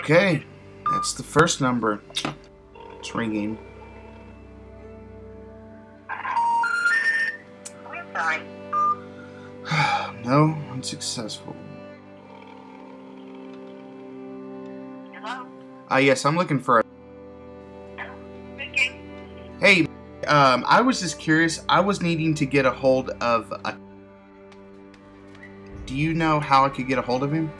Okay, that's the first number. It's ringing. No, unsuccessful. Hello? Ah, yes, I'm looking for a. Speaking. Hey, um, I was just curious. I was needing to get a hold of a. Do you know how I could get a hold of him?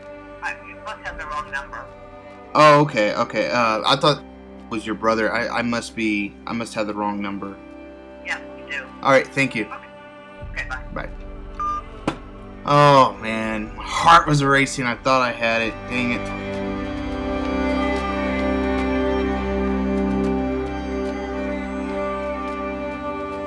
Oh, okay, okay. Uh, I thought it was your brother. I, I must be. I must have the wrong number. Yeah, you do. All right, thank you. Okay, bye. Bye. Oh man, my heart was racing. I thought I had it. Dang it.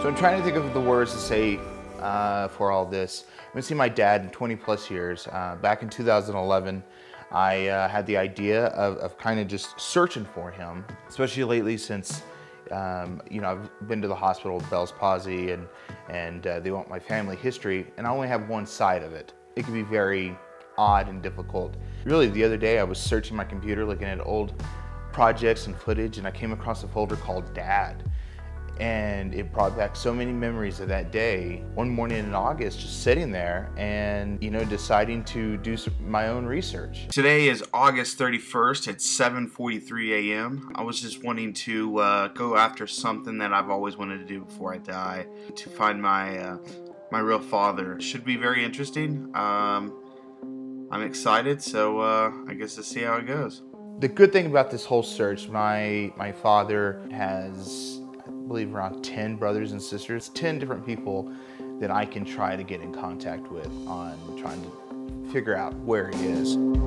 So I'm trying to think of the words to say uh, for all this. I've been seeing my dad in 20 plus years. Uh, back in 2011, I uh, had the idea of, of kind of just searching for him, especially lately since um, you know I've been to the hospital with Bell's palsy and and uh, they want my family history, and I only have one side of it. It can be very odd and difficult. Really, the other day I was searching my computer, looking at old projects and footage, and I came across a folder called Dad and it brought back so many memories of that day. One morning in August, just sitting there and, you know, deciding to do some, my own research. Today is August 31st at 7:43 a.m. I was just wanting to uh, go after something that I've always wanted to do before I die, to find my uh, my real father. Should be very interesting. Um, I'm excited, so uh, I guess let's see how it goes. The good thing about this whole search, my my father has, believe, mm-hmm. around 10 brothers and sisters, 10 different people that I can try to get in contact with on trying to figure out where he is. We're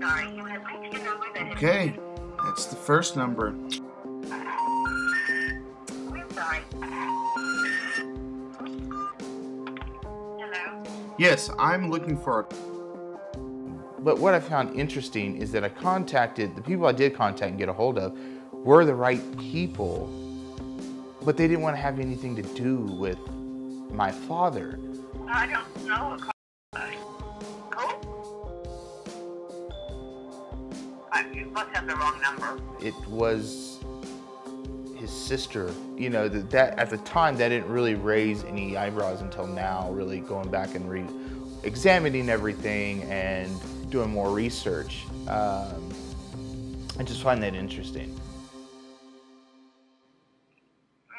sorry. You have reached a number that has Okay, that's the first number. We're sorry. Hello? Yes, I'm looking for a. But what I found interesting is that I contacted the people I did contact and get a hold of were the right people, but they didn't want to have anything to do with my father. I don't know. You must have the wrong number. It was his sister. You know that, that at the time that didn't really raise any eyebrows until now. Really going back and re examining everything and doing more research. Um, I just find that interesting. Is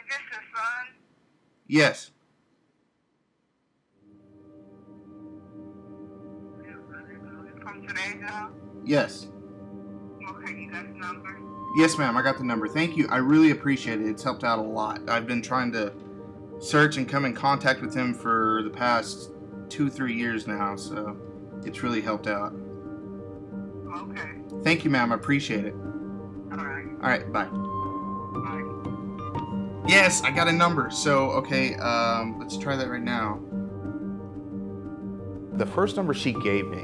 this the son? Yes. From today, though? Yes. Okay, you got the number? Yes, ma'am. I got the number. Thank you. I really appreciate it. It's helped out a lot. I've been trying to search and come in contact with him for the past two, three years now, so it's really helped out. Okay. Thank you, ma'am. I appreciate it. All right. All right, bye. Bye. Yes, I got a number. So, okay, um, let's try that right now. The first number she gave me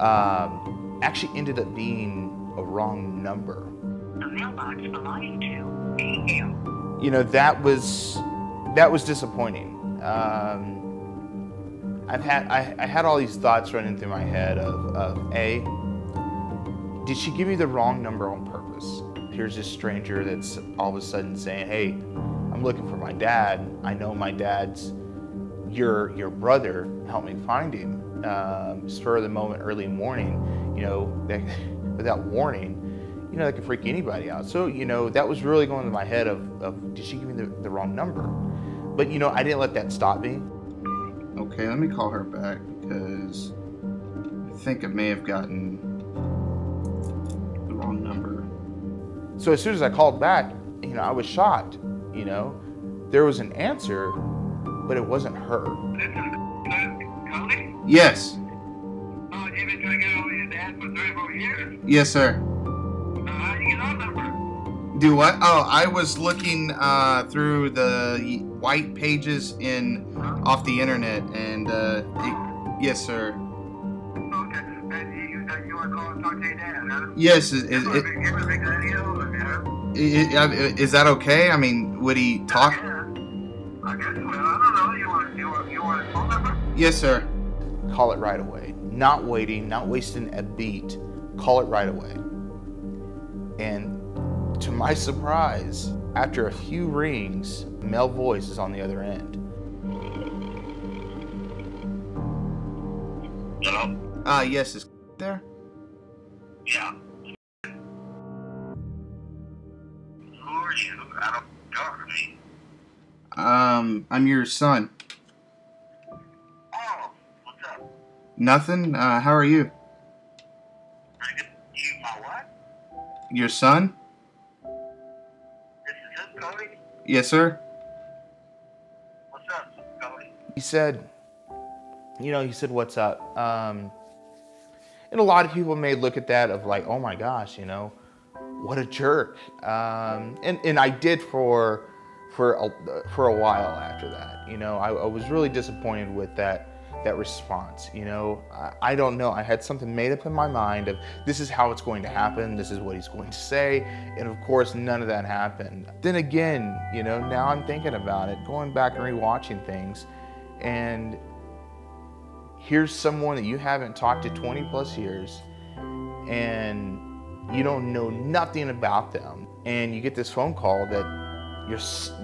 um, actually ended up being a wrong number. The mailbox belonging to A.L. you know that was that was disappointing. Um, I've had I, I had all these thoughts running through my head of, of a did she give me the wrong number on purpose? Here's this stranger that's all of a sudden saying, "Hey, I'm looking for my dad. I know my dad's your your brother. Help me find him." Um, spur of the moment, early morning, you know, that, without warning, you know, that could freak anybody out. So, you know, that was really going to my head of, of did she give me the, the wrong number? But, you know, I didn't let that stop me. Okay, let me call her back because I think I may have gotten wrong number. So as soon as I called back, you know, I was shocked. You know, there was an answer, but it wasn't her. This is Cody? Yes. Oh, you've been trying to get over your dad for three or years. Yes, sir. Uh, how do you get our number? Do what? Oh, I was looking uh, through the white pages in off the internet, and uh, it- yes, sir. Okay. And you, you, you want to call and talk to your dad, huh? Yes, is, is, Give is, him a- give him a big deal, huh? is, is that okay? I mean, would he talk? Yeah. I guess, well, I don't know. You want, you want, you want a phone number? Yes, sir. Call it right away. not waiting, not wasting a beat, call it right away. And to my surprise, after a few rings, a male voice is on the other end. Hello? Uh, yes, is there? Yeah. Who are you? I don't talk to me. Um, I'm your son. Oh, what's up? Nothing. Uh, how are you? Pretty good. You my what? Your son? This is it, Cody? Yes, sir. What's up, Cody? He said, you know, he said, what's up? Um, and a lot of people may look at that of like, oh my gosh, you know, what a jerk. Um, and, and I did for, for a, for a while after that, you know, I, I was really disappointed with that, that response. You know, I, I don't know. I had something made up in my mind of this is how it's going to happen. This is what he's going to say. And of course, none of that happened. Then again, you know, now I'm thinking about it, going back and rewatching things and here's someone that you haven't talked to 20 plus years and you don't know nothing about them and you get this phone call that your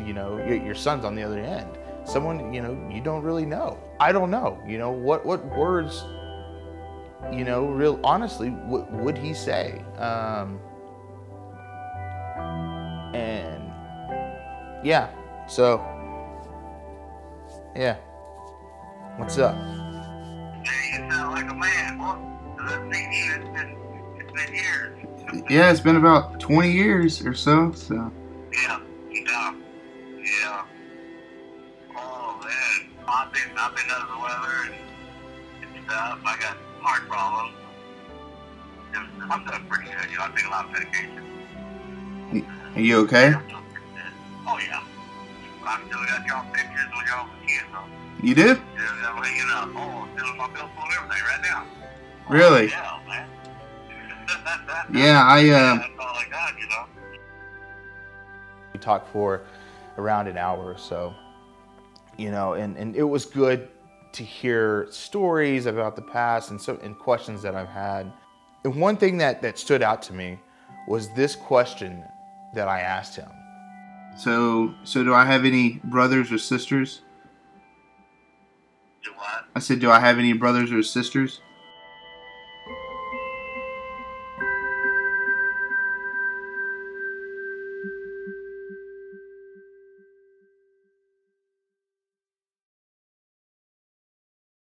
you know your, son's on the other end. Someone you know you don't really know. I don't know you know what what words you know real honestly what would he say? Um and yeah so yeah. What's up like a man. That mean you? It's been, it's been years. Yeah, it's been about 20 years or so. So. Yeah, yeah, yeah. Oh man, I've been I've been under the weather and, and stuff. I got heart problems. I'm doing pretty good. You know, I take a lot of medication. Are you okay? I'm doing. Oh yeah. I still got y'all pictures when y'all was kids. Though. You do? Still got them hanging up. Oh, still in my billfold and everything right now. Really? Yeah, man. Yeah, I uh, That's all I got, you know. we talked for around an hour or so you know and, and it was good to hear stories about the past and so and questions that i've had and one thing that that stood out to me was this question that i asked him so so do I have any brothers or sisters? I said, do I have any brothers or sisters?